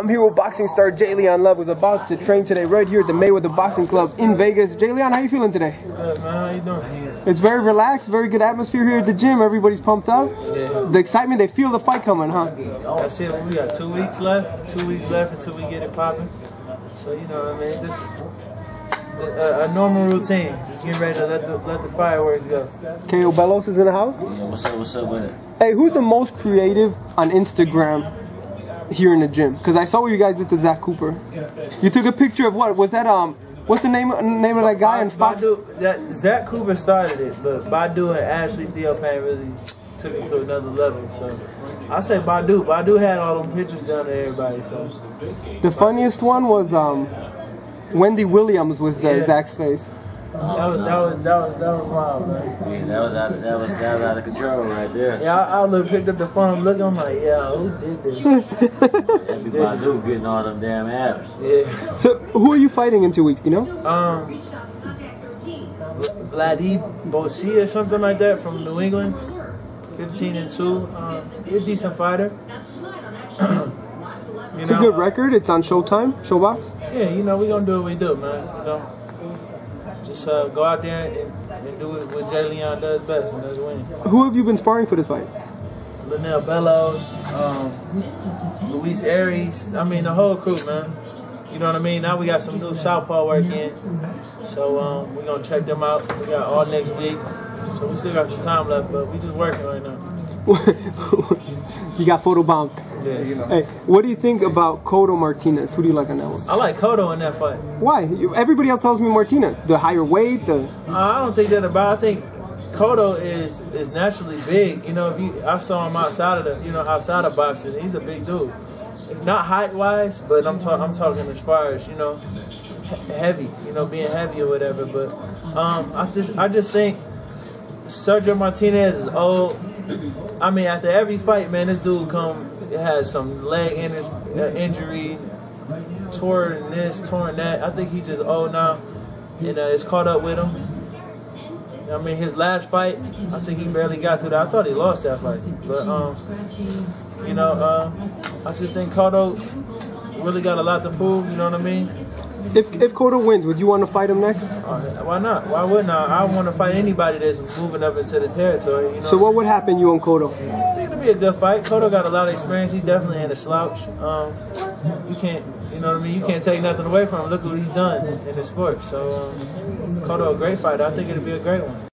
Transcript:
I'm here with boxing star Jay Leon Love, who's about to train today right here at the Mayweather Boxing Club in Vegas. Jay Leon, how you feeling today? Good man, how you doing? It's very relaxed, very good atmosphere here at the gym. Everybody's pumped up. Yeah. The excitement, they feel the fight coming, huh? That's it. We got two weeks left. Two weeks left until we get it popping. So you know what I mean. Just a, a normal routine. Just get ready to let the let the fireworks go. KO Bellows is in the house. Yeah, what's up, what's up with it? Hey, who's the most creative on Instagram here in the gym? Because I saw what you guys did to Zach Cooper. You took a picture of what? Was that um? What's the name name of that guy in Fox? Badou, that Zach Cooper started it, but Badou and Ashley Theophane really took it to another level. So I say Badou. Badou had all them pictures done to everybody. So The funniest one was um, Wendy Williams was the Yeah. Zach's face. that was that was that was that was wild, man. Yeah, that was out of, that was that was out of control right there. Yeah, I, I look picked up the phone, I'm looking, I'm like, yeah, who did this? That be Badou getting all them damn apps. yeah. So who are you fighting in two weeks? Do you know? Um, Vladi Bosi or something like that from New England. 15 and 2. Um, he's a decent fighter. you It's a good record. It's on Showtime, ShoBox. Yeah, you know, we going to do what we do, man. You know, just uh, go out there and, and do it what Jay Leon does best, and that's win. Who have you been sparring for this fight? Lanell Bellows, um, Luis Arias. I mean, the whole crew, man. You know what I mean? Now we got some new Southpaw work in. So um, we're going to check them out. We got all next week. So we still got some time left, but we just working right now. you got photobombed. Yeah, you know. Hey, what do you think about Cotto Martinez? Who do you like on that one? I like Cotto in that fight. Why? Everybody else tells me Martinez. The higher weight, the Uh, I don't think that about. I think Cotto is is naturally big. You know, if you I saw him outside of the you know outside of boxing, he's a big dude. Not height wise, but I'm talking I'm talking as far as you know he- heavy. You know, being heavy or whatever. But um, I just I just think Sergio Martinez is old. I mean, after every fight, man, this dude come has some leg in, uh, injury, torn this, torn that. I think he's just old now, and uh, it's caught up with him. I mean, his last fight, I think he barely got through that. I thought he lost that fight, but um, you know, uh, I just think Cotto really got a lot to prove. You know what I mean? if if Cotto wins, would you want to fight him next? Uh, why not? Why wouldn't I? I want to fight anybody that's moving up into the territory. You know. So what would happen you and Cotto? be a good fight. Cotto got a lot of experience. He definitely ain't a slouch. Um, you can't, you know what I mean. You can't take nothing away from him. Look what he's done in the sport. So um, Cotto, a great fight. I think it'll be a great one.